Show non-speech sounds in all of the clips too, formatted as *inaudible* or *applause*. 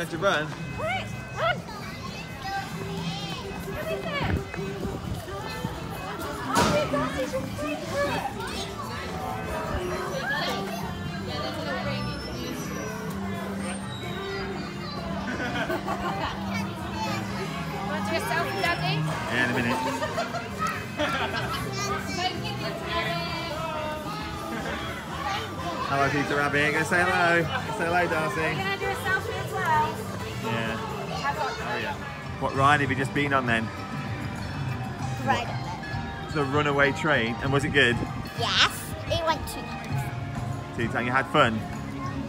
going to run? Quick, run. Where is? Oh, my God, it's your favourite. Want to do a selfie, Daddy? Yeah, in a minute. Hello, Peter Rabbit. You gonna say hello? Say hello, Darcy. Oh yeah. What ride have you just been on then? Right. The runaway train, and was it good? Yes, it went two times. Two times. You had fun.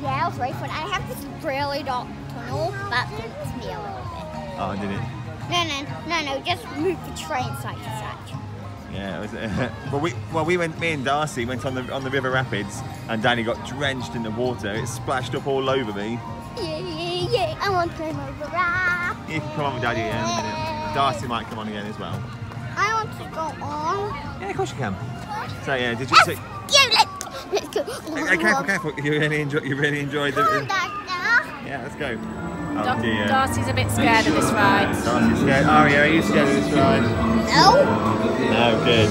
Yeah, it was very fun. I have this really dark tunnel that jumps me a little bit. Oh, did it? No, no, no, no, just move the train side to side. Yeah, it was. *laughs* well, we well we went. Me and Darcy went on the on the river rapids, and Danny got drenched in the water. It splashed up all over me. Yeah, yeah, yeah. I want to climb over that. You can come on with Daddy again in a minute. Darcy might come on again as well. I want to go on. Yeah, of course you can. So yeah, did you? Let's So, go, let's, let's go. okay, careful, careful. You really enjoy. You really enjoyed the. On, Yeah, let's go. Dar- Oh dear. Darcy's a bit scared of this ride. Darcy's scared. Aria, are you scared of this ride? No. No, good.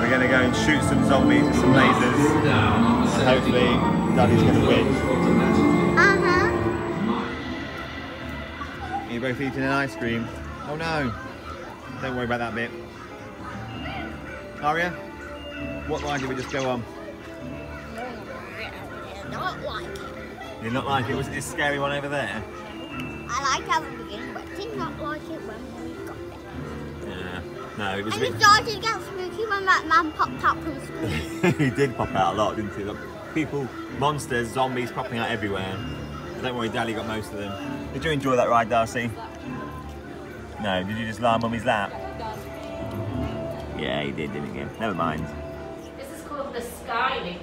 We're going to go and shoot some zombies with some lasers. And hopefully, Daddy's going to win. You're both eating an ice cream. Oh no. Don't worry about that bit. Aria, what ride did we just go on? Not like it. You not like it? Was it this scary one over there? I like how the beginning, but did not like it when we got there. Yeah. No, it was a And it bit. started to get spooky when that man popped up from school. *laughs* he did pop out a lot, didn't he? Look, people, monsters, zombies popping out everywhere. Don't worry, Daddy got most of them. Did you enjoy that ride, Darcy? No, did you just lie on Mummy's lap? Yeah, he did, didn't he? Never mind. This is called the Skylink.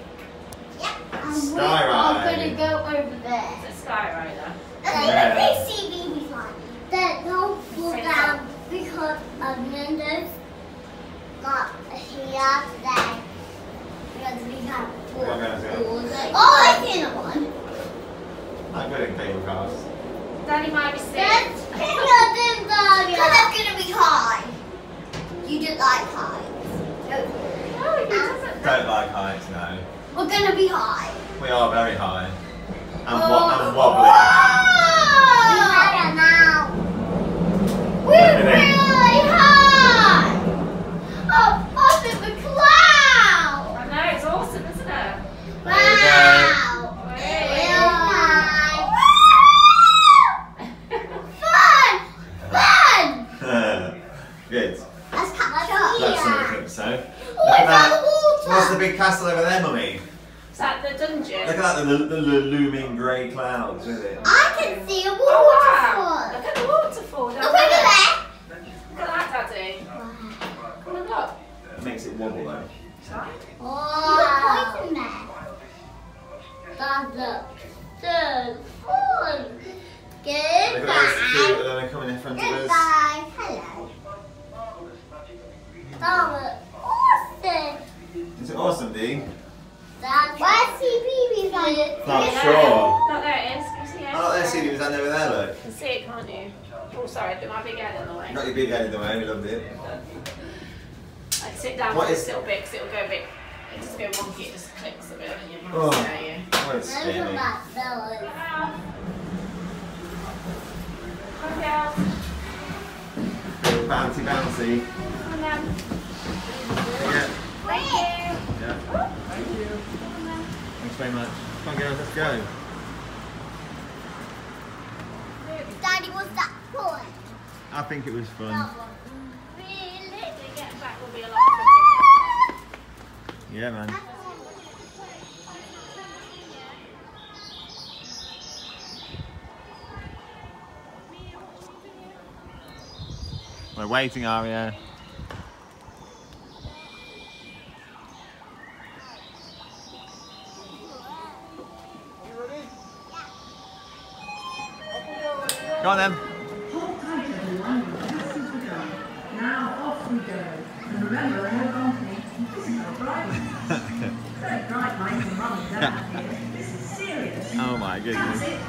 And we are going to go over there. It's a sky rider. And uh, Yeah. then they see baby fly. Then don't fall Say down because of Nando's got here today. Because we have four. We're gonna go. fours. Oh, I see another one. I'm good in cable cars. Daddy might be sick. That's *laughs* nothing, Daria. Because that's going to be high. You just like high. No, he ah. doesn't. Don't like heights, no. We're going to be high. We are very high. And, Oh. wo- and wobbly. We're higher now. We're Look at it. really high. Oh, up in the clouds. I know, it's awesome, isn't it? Wow. Hey. Fun! Fun! good. Let's catch Let's up. think so. Oh, Look I at that. found the water. What's the big castle over there, Mummy? Is that the dungeon? Look at that, the, the, the looming grey clouds, isn't it? I can see a Oh wow! waterfall. Look at the waterfall down Look over there. there. Look at that, Daddy. Come and look. It makes it wobble though. Oh. You put poison there. That looks so fun. Look at those Goodbye. that are coming in front of us. Goodbye. Hello. That was awesome. Is it awesome, Dee? That's Where's CBeebies from? Not Yeah. sure. Look, there it is. Can you see it? Oh, there's CD was over there, look. You can see it, can't you? Oh, sorry, put my big head in the way. Got your big head in the way, we loved it. Like, sit down What for is- little bit, because it'll go a bit. It just go wonky, it just clicks a bit, and you Oh. might scare you. What a scary. my fellas. Come down. Bouncy, bouncy. Come down. Yeah. Thank you. Thanks very much. Come on, girls, let's go. Daddy, was that fun? I think it was fun. Really? When we get back, we'll be a lot quicker. Yeah, man. We're waiting, Aria. Go on then. Hot tight everyone, just as *laughs* we go. Now off we go. And remember, the whole company, this is not driving. Don't drive your mum and dad. This is serious. Oh my That's it.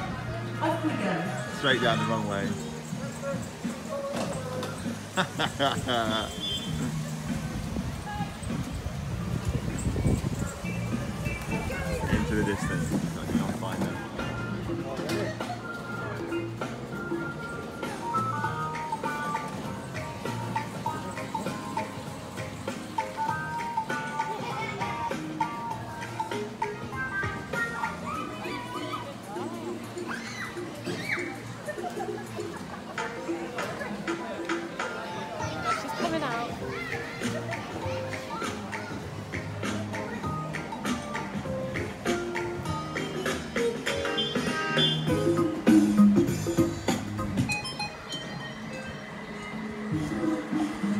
Off we go. straight down the wrong way. *laughs* Into the distance.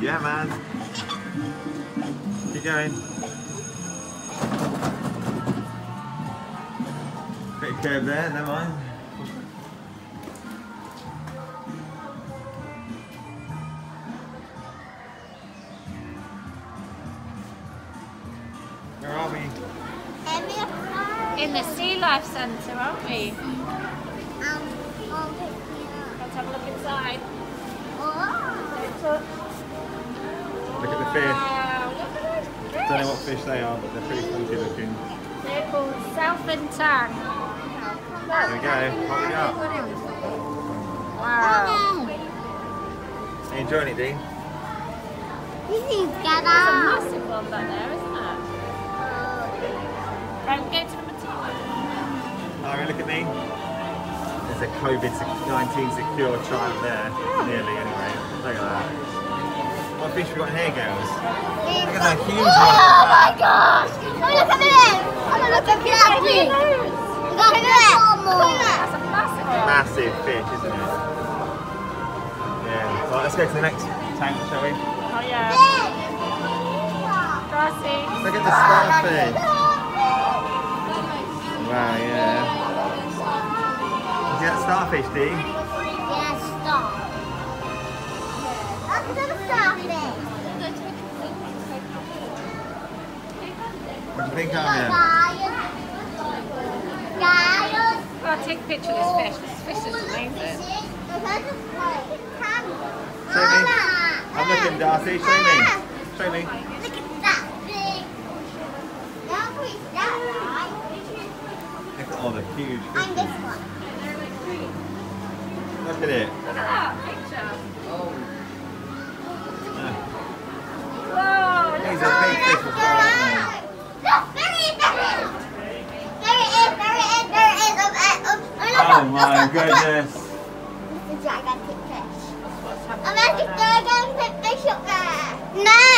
Yeah, man. Keep going. Bit of curve there, never mind. Where are we? In the Sea Life Centre, aren't we? Um, um, Let's have a look inside. oh. Look at the fish. Wow, look at those fish. Don't know what fish they are, but they're pretty funky looking. They're called Southern Tang. There we go. Pop it up. Wow. Are you enjoying it, Dean? This is There's a massive one back there, isn't there? Uh, right, go to number two. Alright, look at me. There's a COVID-19 secure child there. Nearly, anyway. Look at that. What fish we got here, girls? Look at that huge Oh one. my gosh! Oh, look at this! Oh, look at that! Look at that! Look at that! That's a massive one. Massive fish, isn't it? Yeah. Right, let's go to the next tank, shall we? Oh yeah. Darcy. Look at the starfish. Wow, yeah. See that starfish, Dee? Look at. What do you think, Aria? Guys. Guys. I'll take a picture of this fish. This fish is amazing. Show me. I'm looking, Darcy. Show me. Show me. Look at that big. Now we that Look at all the huge right? And this one. Look at it. Look at that picture. Yeah. Whoa, look These at are big that. fish as well, aren't they? Look, there it is, there it is. There it is, there it is, there it is. Um, uh, um, oh, look, Oh look, my goodness. It's a gigantic fish. I'm going to gigantic fish up there. No,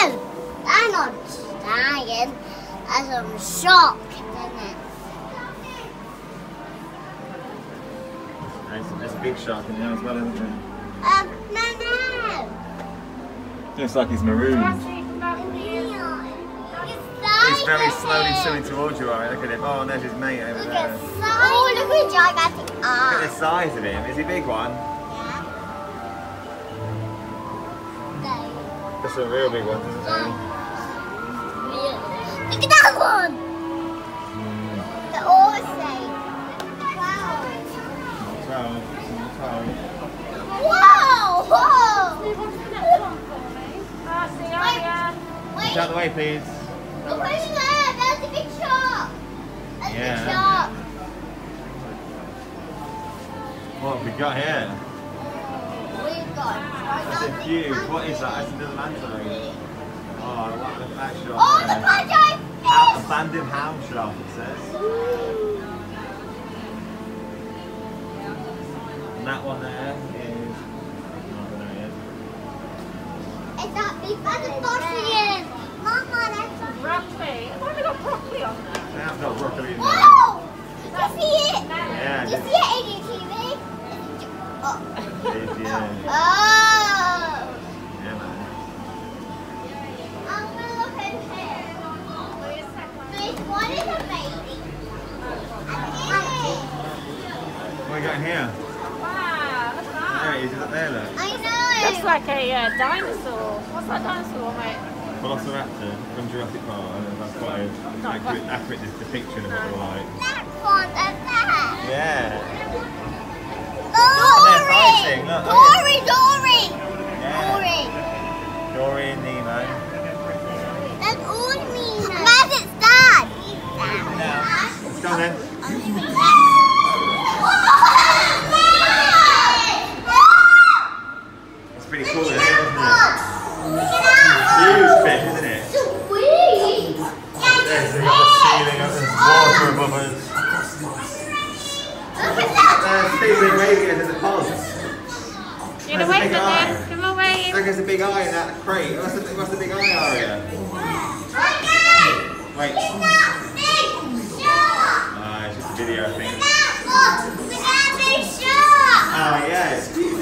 I'm not dying. As I'm shocked, isn't it? There's, there's a big shark in there as well, isn't there? Um, no, no. Looks like he's marooned. Very slowly swimming towards you, Ari. Look at him. Oh, there's his mate over Look there. Oh, look at gigantic Look at the size of him. Is he a big one? Yeah. That's a real big one, isn't he? Look at that one. They're all the same. Wow. Whoa! Ariane. Out the way, please. Look. There's a big. There's a big. What have we got here? We've got. That's a huge. What is that? That's another manta ray. Oh, what the that Oh, the there. giant Hound- fish. A banded hound shark, it says. And that one there is. I don't know yet. It's that big That's a scorpion. Mama, that's a Broccoli. Why have we got broccoli on there? They have got broccoli in there. Whoa! Did you see it? Yeah, Did you see it in your TV? Oh. It is, yeah. Oh. Yeah, man. I'm gonna look in here. There's one is a baby. And What we got in here? Wow, look at There that. it is, is it there, look? I know. Looks like a uh, dinosaur. What's that dinosaur, mate? Velociraptor from Jurassic Park. I know that's quite an accurate, accurate depiction of what they're like. That one and that. Yeah. Dory. Look, Dory, Dory. Yeah. Dory. Dory and Nemo. That's all Nemo. Where's its dad? He's down. It's down then. not crate. Oh, what's the, what's the big eye area? Okay. Wait. It's not big shark. Uh, it's just a video thing. It's not, look, it's not big shark. Oh, yeah, it's cute.